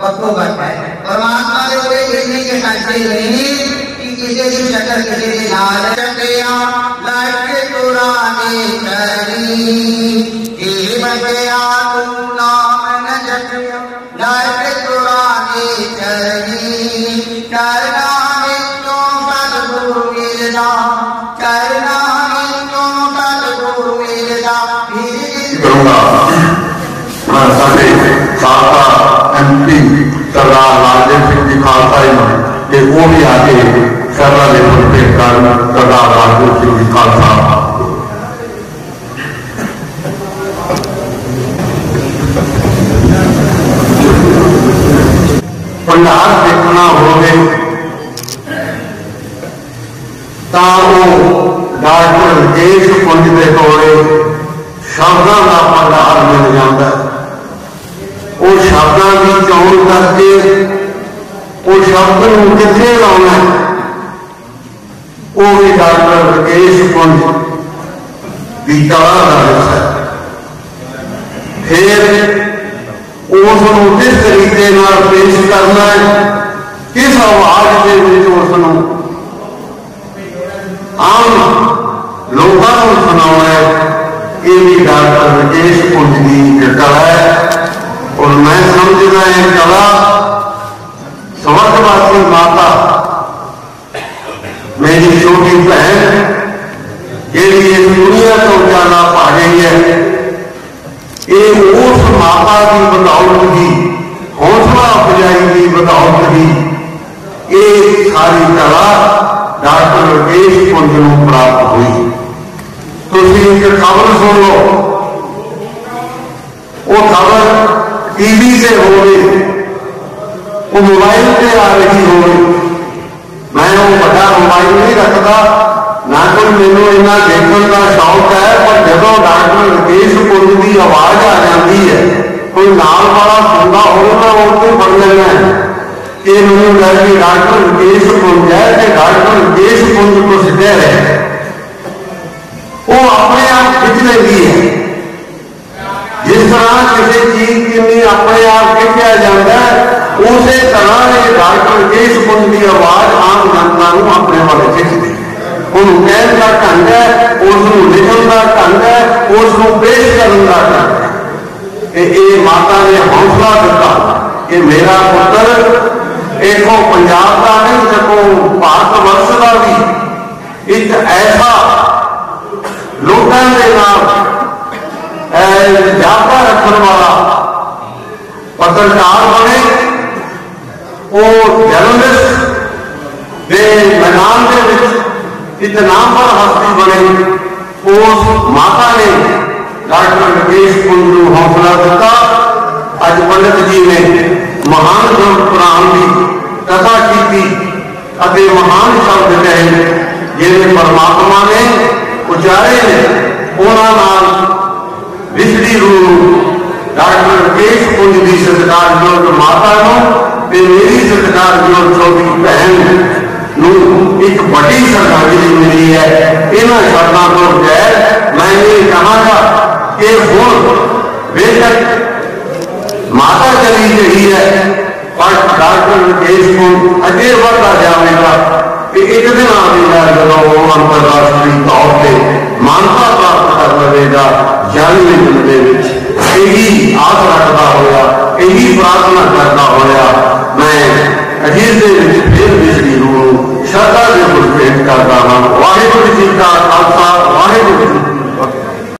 पक्को कर पाए परमात्मा ने कोई गिरने के साक्षी नहीं, कि किसी की शक्ल किसी की लाल चटिया लाइट के पुरानी करी ये बचया तू नाम न जटिया लाइट सरदार राजेश सिंह जी खालसा जी कि वो भी आके सरला लेवल पे कर सरदार राजेश सिंह जी खालसा ਭੰਡਾਰ ਦੇਖਣਾ ਹੋਵੇ ਤਾਂ ਉਹ ਡਾਕਟਰ ਰਕੇਸ਼ ਪੁੰਜ ਦੇ ਕੋਲੇ ਸ਼ਬਦਾਂ ਦਾ ਭੰਡਾਰ ਮਿਲ ਜਾਂਦਾ ਹੈ। ਉਹ ਸ਼ਬਦਾਂ ਦੀ ਚੋਣ ਕਰਕੇ ਉਹ ਸ਼ਬਦ ਨੂੰ ਕਿੱਥੇ ਲਾਉਣਾ ਹੈ, ਉਹ ਵੀ ਡਾਕਟਰ ਰਕੇਸ਼ ਪੁੰਜ ਦੀ ਕਲਾ ਦਾ ਹਿੱਸਾ ਹੈ ਫਿਰ ਉਸ ਨੂੰ ਕਿਸ ਤਰੀਕੇ ਨਾਲ ਪੇਸ਼ ਕਰਨਾ ਹੈ ਕਿਸ ਆਵਾਜ਼ ਦੇ ਵਿੱਚ ਉਸ ਨੂੰ ਆਮ ਲੋਕਾਂ ਨੂੰ ਸੁਣਾਉਣਾ ਹੈ ਇਹ ਵੀ ਡਾਕਟਰ ਰਜੇਸ਼ ਪੁੰਜ ਦੀ ਇੱਕ ਕਲਾ ਹੈ मैं समझना है कला स्वर्गवासी माता, मेरी छोटी बहन के लिए दुनिया को जाना पा गई है ये उस माता की बदौलत की हौसला अफजाई की बदौलत की ये सारी कला डॉक्टर राकेश पुंज को प्राप्त हुई। तो एक खबर सुन लो। वो खबर टीवी से हो गए वो मोबाइल पे आ रही हो गई मैं वो बड़ा मोबाइल नहीं रखता, ना कोई मैनू इना देखने का शौक है, पर जब डॉक्टर राकेश पुंज की आवाज़ आ जाती है, कोई नाल वाला सुनता हो तो उसको तो बन लेना है कि मैंने लग कि डॉक्टर राकेश कुंज है कि डॉक्टर राकेश कुंज को कह रहे वो अपने आप खिंच लेती है। जिस तरह किसी ਆਪਣੇ ਆਪ ਖਿੱਚਿਆ ਜਾਂਦਾ ਹੈ ਉਸੇ ਤਰ੍ਹਾਂ ਇਹ ਡਾਕਟਰ ਰਕੇਸ਼ ਪੁੰਜ ਦੀ ਆਵਾਜ਼ ਆਮ ਜਨਤਾ ਨੂੰ ਆਪਣੇ ਵੱਲ ਖਿੱਚਦੀ ਹੈ ਉਹਨੂੰ ਕਹਿਣ ਦਾ ਢੰਗ ਹੈ ਉਸ ਨੂੰ ਲਿਖਣ ਦਾ ਢੰਗ ਹੈ ਉਸ ਨੂੰ ਪੇਸ਼ ਕਰਨ ਦਾ ਢੰਗ ਹੈ ਕਿ ਇਹ ਮਾਤਾ ਨੇ ਹੌਸਲਾ ਦਿੱਤਾ ਕਿ ਮੇਰਾ ਪੁੱਤਰ ਇਹੋ ਪੰਜਾਬ ਦਾ ਨਹੀਂ ਸਗੋਂ ਭਾਰਤ ਵਰਸ਼ ਦਾ ਵੀ ਇੱਕ ਐਸਾ पत्रकार बने वो जर्नलिस्ट वे मैदान के इतना पर हस्ती बने उस माता ने डॉक्टर नकेश कुंज हौसला दिता अज पंडित जी ने महान गुरप्राम की कथा की महान शब्द कहे, जिन्हें परमात्मा ने उचारे ने उन्होंने विसड़ी रूप डॉक्टर राकेश कुंज की सत्कार योग माता मेरी सत्कार योग छोटी भैन एक बड़ी श्रद्धांजलि मिली है। इन्होंने शब्दों को बगैर मैं ये कहांगा कि हूँ बेशक माता चली गई है, पर डॉक्टर राकेश कुंज अगे बढ़ता जाएगा कि एक दिन आएगा जब वो अंतरराष्ट्रीय तौर पर मानता प्राप्त कर लेगा जानी मिलने ਲਵੇਗਾ ਜਾਨਵੀ ਦਿਨ ਦੇ ਵਿੱਚ ਇਹੀ ਆਸ ਰੱਖਦਾ ਹੋਇਆ ਇਹੀ ਪ੍ਰਾਰਥਨਾ ਕਰਦਾ ਹੋਇਆ ਮੈਂ ਅਜੀਤ ਦੇ ਵਿੱਚ ਫਿਰ ਬਿਜਲੀ ਨੂੰ ਸ਼ਰਧਾ ਦੇ ਮੁਲ ਭੇਟ ਕਰਦਾ ਹਾਂ ਵਾਹਿਗੁਰੂ ਜੀ ਕਾ ਖਾਲਸਾ ਵਾਹਿਗੁਰੂ ਜੀ ਕੀ